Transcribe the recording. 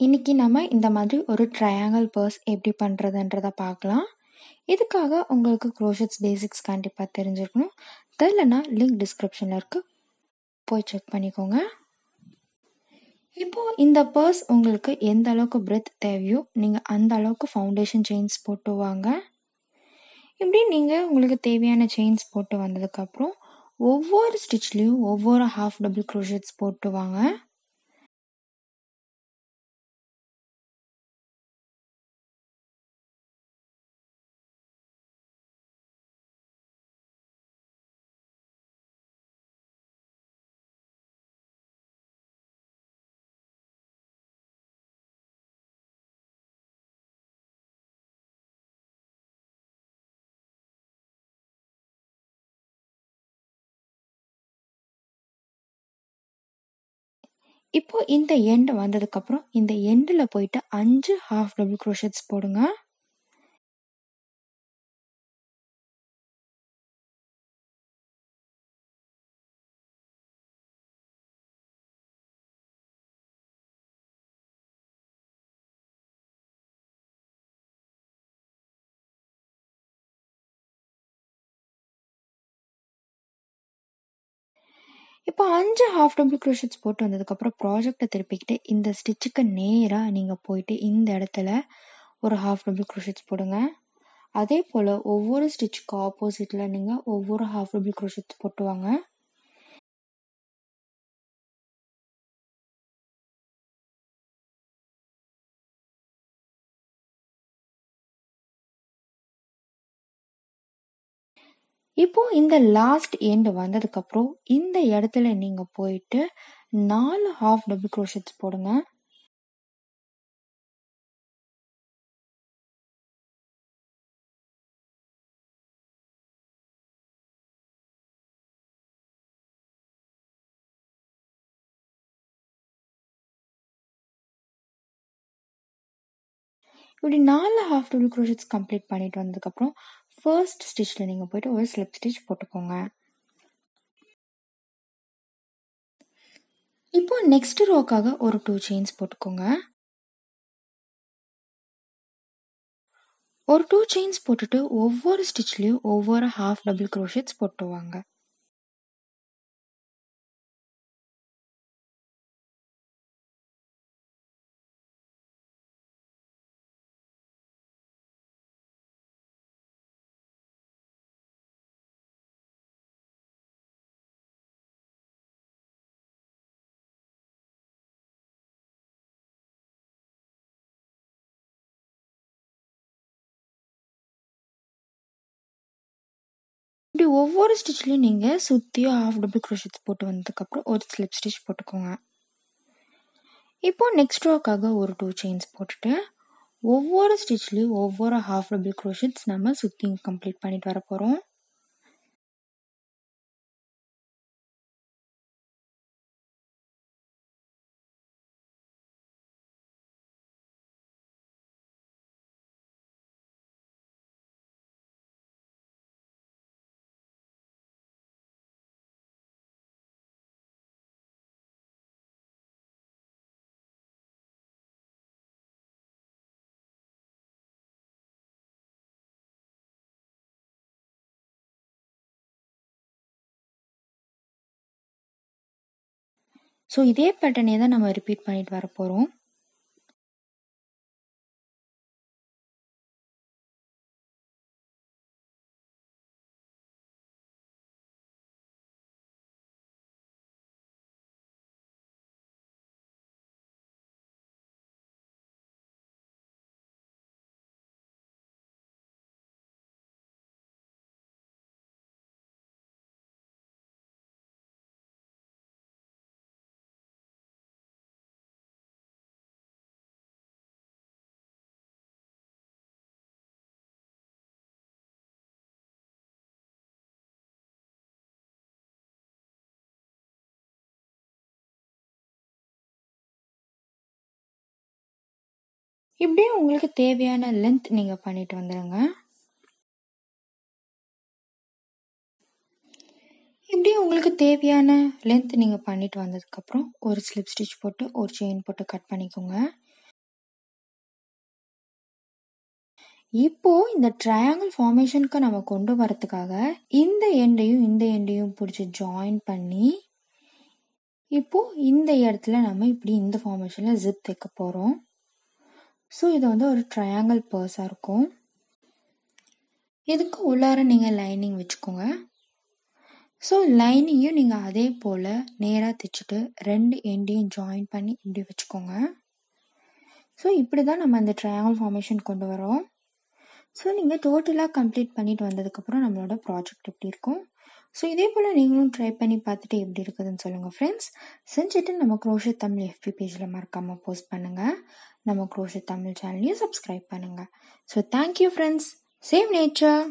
இன்னைக்கு நம்ம இந்த மாதிரி ஒரு ட்ரையாங்கிள் பர்ஸ் எப்படி பண்ணுறதுன்றதை பார்க்கலாம். இதுக்காக உங்களுக்கு க்ரோஷட்ஸ் பேசிக்ஸ் கண்டிப்பாக தெரிஞ்சிருக்கணும். தெரிலனா லிங்க் டிஸ்கிரிப்ஷனில் இருக்கு. போய் செக் பண்ணிக்கோங்க. இப்போது இந்த பர்ஸ் உங்களுக்கு எந்த அளவுக்கு பிரெத் தேவையோ நீங்கள் அந்த அளவுக்கு ஃபவுண்டேஷன் செயின்ஸ் போட்டு வாங்க. இப்படி நீங்கள் உங்களுக்கு தேவையான செயின்ஸ் போட்டு வந்ததுக்கப்புறம் ஒவ்வொரு ஸ்டிச்லேயும் ஒவ்வொரு ஹாஃப் டபுள் க்ரோஷட்ஸ் போட்டு வாங்க. இப்போ இந்த எண்ட் வந்ததுக்கப்புறம் இந்த எண்டில் போயிட்டு அஞ்சு ஹாஃப் டபுள் க்ரோஷட்ஸ் போடுங்க. இப்போ அஞ்சு ஹாஃப் டபுள் க்ரோஷட்ஸ் போட்டு வந்ததுக்கப்புறம் ப்ராஜெக்டை திருப்பிக்கிட்டு இந்த ஸ்டிச்சுக்கு நேராக நீங்கள் போயிட்டு இந்த இடத்துல ஒரு ஹாஃப் டபுள் க்ரோஷட்ஸ் போடுங்க. அதே போல் ஒவ்வொரு ஸ்டிச்சுக்கு ஆப்போசிட்டில் நீங்கள் ஒவ்வொரு ஹாஃப் டபுள் க்ரோஷட்ஸ் போட்டுவாங்க இப்போ இந்த லாஸ்ட் எண்டு வந்ததுக்கப்புறம் இந்த இடத்துல நீங்க போயிட்டு நாலு ஹாஃப் டபுள் க்ரோஷட்ஸ் போடுங்க. இப்படி நாலு ஹாஃப் டபுள் க்ரோஷட்ஸ் கம்ப்ளீட் பண்ணிட்டு வந்ததுக்கப்புறம் ஃபர்ஸ்ட் ஸ்டிச்சில் நீங்கள் போயிட்டு ஒரு ஸ்லிப் ஸ்டிச் போட்டுக்கோங்க. இப்போ நெக்ஸ்ட் ரோக்காக ஒரு டூ செயின்ஸ் போட்டுக்கோங்க. ஒரு டூ செயின்ஸ் போட்டுட்டு ஒவ்வொரு ஸ்டிச்லேயும் ஒவ்வொரு ஹாஃப் டபுள் க்ரோஷெட்ஸ் போட்டுவாங்க இப்படி ஒவ்வொரு ஸ்டிச்லையும் நீங்கள் சுற்றியும் ஹாஃப் டபுள் க்ரோஷட்ஸ் போட்டு வந்ததுக்கப்புறம் ஒரு ஸ்லிப் ஸ்டிச் போட்டுக்கோங்க. இப்போ நெக்ஸ்ட் ரோக்காக ஒரு டூ செயின்ஸ் போட்டுட்டு ஒவ்வொரு ஸ்டிச்லேயும் ஒவ்வொரு ஹாஃப் டபுள் க்ரோஷட்ஸ் நம்ம சுற்றி கம்ப்ளீட் பண்ணிட்டு வர போகிறோம் ஸோ இதே பேட்டர்னே தான் நம்ம ரிப்பீட் பண்ணிட்டு வர போகிறோம் இப்படியே உங்களுக்கு தேவையான லென்த் நீங்கள் பண்ணிட்டு வந்துடுங்க இப்படியே உங்களுக்கு தேவையான லென்த் நீங்கள் பண்ணிட்டு வந்ததுக்கப்புறம் ஒரு ஸ்லிப் ஸ்டிச் போட்டு ஒரு செயின் போட்டு கட் பண்ணிக்கோங்க. இப்போது இந்த ட்ரையாங்கிள் ஃபார்மேஷனுக்கு நம்ம கொண்டு வரத்துக்காக இந்த எண்டையும் இந்த எண்டையும் பிடிச்சி ஜாயின் பண்ணி இப்போது இந்த இடத்துல நம்ம இப்படி இந்த ஃபார்மேஷனில் ஜிப் தைக்க போகிறோம் ஸோ இது வந்து ஒரு ட்ரையாங்கிள் பர்ஸாக இருக்கும். இதுக்கு உள்ளார நீங்கள் லைனிங் வச்சுக்கோங்க. ஸோ லைனிங்கையும் நீங்கள் அதே போல் நேராக தைச்சிட்டு ரெண்டு எண்டையும் ஜாயின் பண்ணி இப்படி வச்சுக்கோங்க. ஸோ இப்படி தான் நம்ம அந்த ட்ரையாங்கிள் ஃபார்மேஷன் கொண்டு வரோம். ஸோ நீங்கள் டோட்டலாக கம்ப்ளீட் பண்ணிட்டு வந்ததுக்கப்புறம் நம்மளோட ப்ராஜெக்ட் எப்படி இருக்கும்? ஸோ இதே போல் நீங்களும் ட்ரை பண்ணி பார்த்துட்டு எப்படி இருக்குதுன்னு சொல்லுங்கள் ஃப்ரெண்ட்ஸ் செஞ்சுட்டு நம்ம க்ரோஷே தமிழ் எஃபி பேஜில் மறக்காமல் போஸ்ட் பண்ணுங்கள் நம்ம க்ரோஷே தமிழ் சேனலையும் சப்ஸ்கிரைப் பண்ணுங்கள் so thank you friends save nature